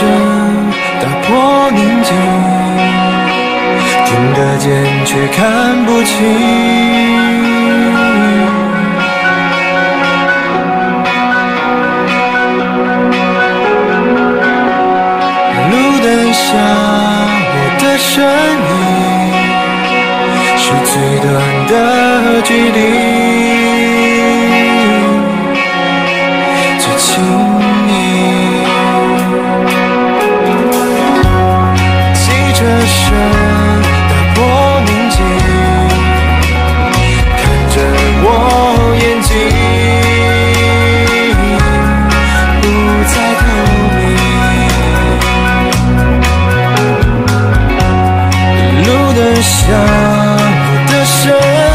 声打破宁静，听得见却看不清。路灯下我的身影，是最短的距离。想我的声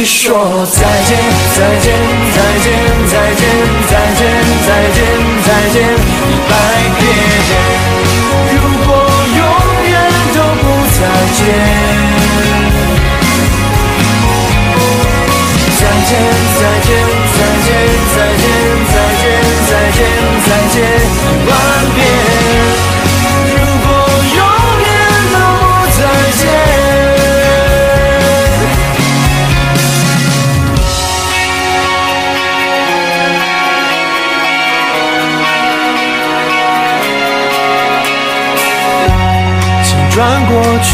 你说再见，再见，再见，再见，再见，再见，再见，转过去，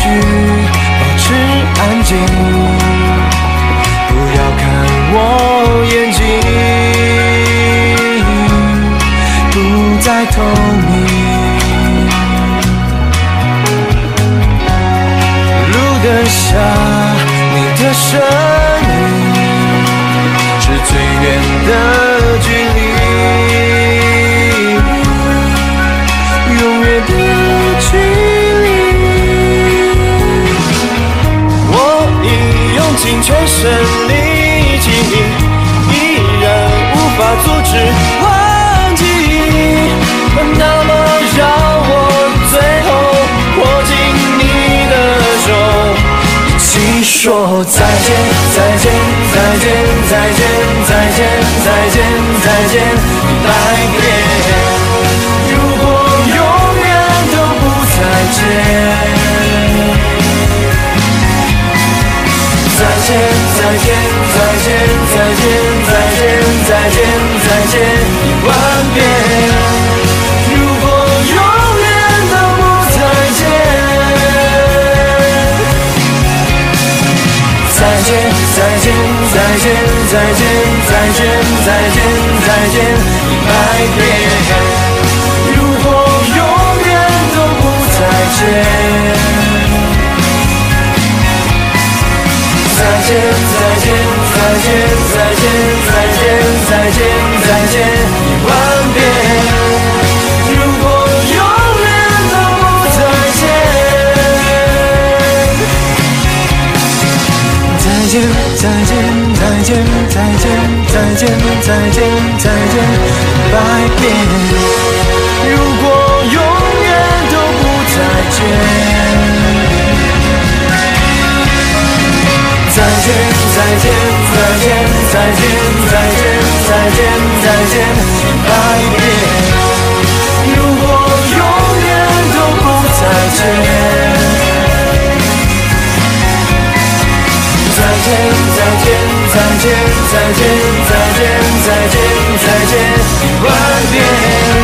保持安静，不要看我眼睛，不再透明。路灯下你的身手，一起说再见，再见，再见，再见，再见，再见，再见，一百遍。如果永远都不再见，再见，再见，再见，再见，再见，再见，再见，一万遍。再见，再见，再见，再见，再见一百遍。如果永远都不再见，再见，再见，再见，再见，再见，再见，再见。再见，再见，再见，再见，再见，一百遍。如果永远都不再见。再见再见再见再见一万遍